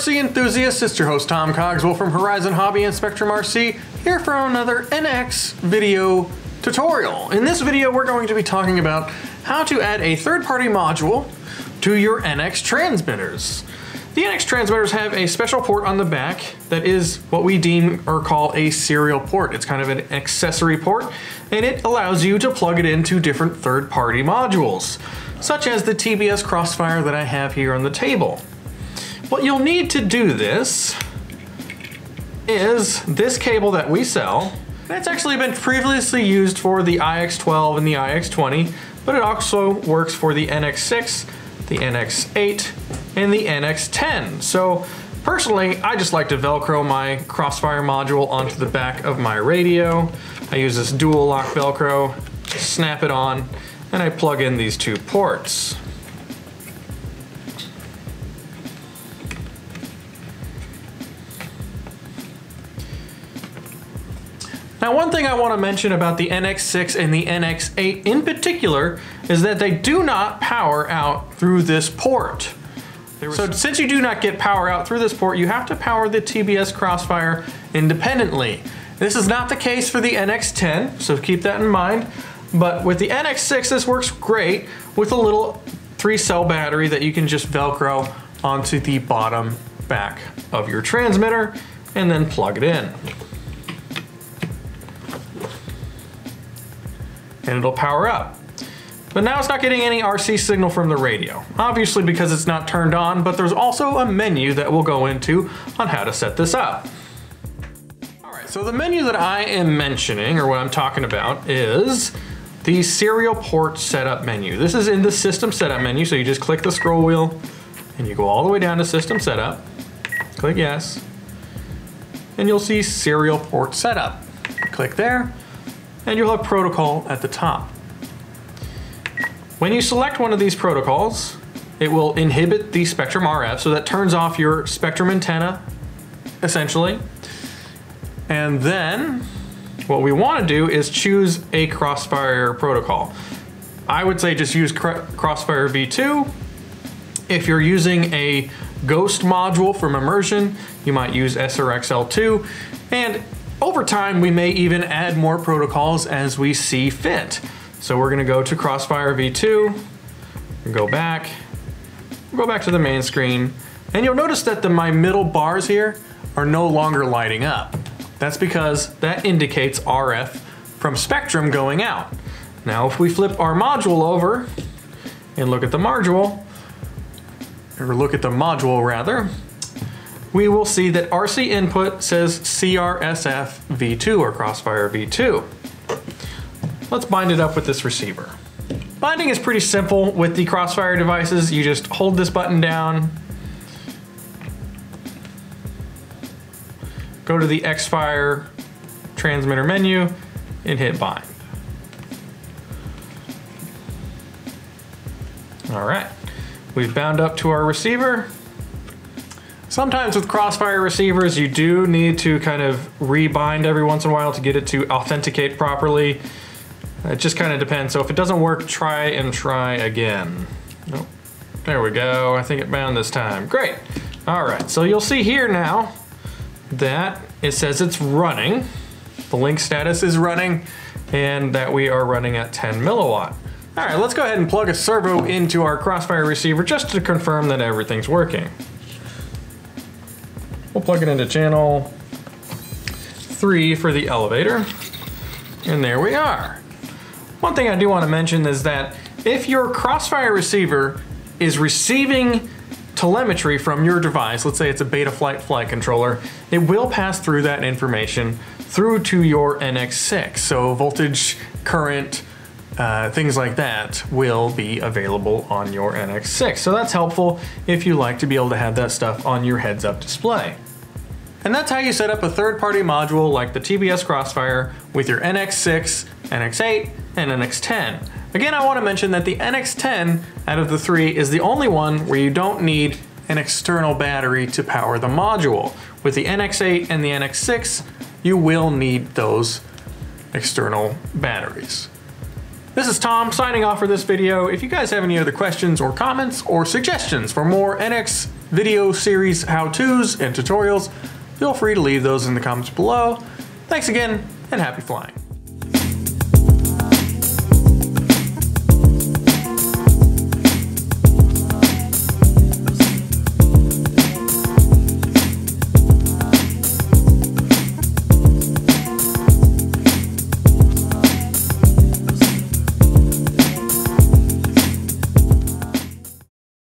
RC enthusiasts, it's your host Tom Cogswell from Horizon Hobby and Spektrum RC, here for another NX video tutorial. In this video, we're going to be talking about how to add a third-party module to your NX transmitters. The NX transmitters have a special port on the back that is what we deem or call a serial port. It's kind of an accessory port, and it allows you to plug it into different third-party modules, such as the TBS Crossfire that I have here on the table. What you'll need to do this is this cable that we sell. It's actually been previously used for the iX12 and the iX20, but it also works for the NX6, the NX8, and the NX10. So personally, I just like to Velcro my Crossfire module onto the back of my radio. I use this dual lock Velcro, snap it on, and I plug in these two ports. Now one thing I want to mention about the NX6 and the NX8 in particular is that they do not power out through this port. So since you do not get power out through this port, you have to power the TBS Crossfire independently. This is not the case for the NX10, so keep that in mind. But with the NX6, this works great with a little three cell battery that you can just Velcro onto the bottom back of your transmitter and then plug it in. And it'll power up. But now it's not getting any RC signal from the radio, obviously because it's not turned on, but there's also a menu that we'll go into on how to set this up. All right, so the menu that I am mentioning, or what I'm talking about, is the serial port setup menu. This is in the system setup menu, so you just click the scroll wheel and you go all the way down to system setup, click yes, and you'll see serial port setup. Click there, and you'll have protocol at the top. When you select one of these protocols, it will inhibit the Spektrum RF, so that turns off your Spektrum antenna, essentially. And then, what we want to do is choose a Crossfire protocol. I would say just use Crossfire V2. If you're using a Ghost module from Immersion, you might use SRXL2. And over time, we may even add more protocols as we see fit. So we're gonna go to Crossfire V2, go back, go back to the main screen, and you'll notice that the, my middle bars here are no longer lighting up. That's because that indicates RF from Spektrum going out. Now if we flip our module over and look at the module, or look at the module rather, we will see that RC input says CRSF V2 or Crossfire V2. Let's bind it up with this receiver. Binding is pretty simple with the Crossfire devices. You just hold this button down, go to the Xfire transmitter menu and hit bind. All right, we've bound up to our receiver. Sometimes with Crossfire receivers, you do need to kind of rebind every once in a while to get it to authenticate properly. It just kind of depends. So if it doesn't work, try and try again. Nope. There we go. I think it bound this time. Great. All right, so you'll see here now that it says it's running. The link status is running and that we are running at 10 milliwatt. All right, let's go ahead and plug a servo into our Crossfire receiver just to confirm that everything's working. We'll plug it into channel three for the elevator. And there we are. One thing I do want to mention is that if your Crossfire receiver is receiving telemetry from your device, let's say it's a Betaflight flight controller, it will pass through that information through to your NX6. So voltage, current, uh, things like that will be available on your NX6. So that's helpful if you like to be able to have that stuff on your heads-up display. And that's how you set up a third-party module like the TBS Crossfire with your NX6, NX8, and NX10. Again, I want to mention that the NX10 out of the three is the only one where you don't need an external battery to power the module. With the NX8 and the NX6, you will need those external batteries. This is Tom signing off for this video. If you guys have any other questions or comments or suggestions for more NX video series how-tos and tutorials, feel free to leave those in the comments below. Thanks again, and happy flying.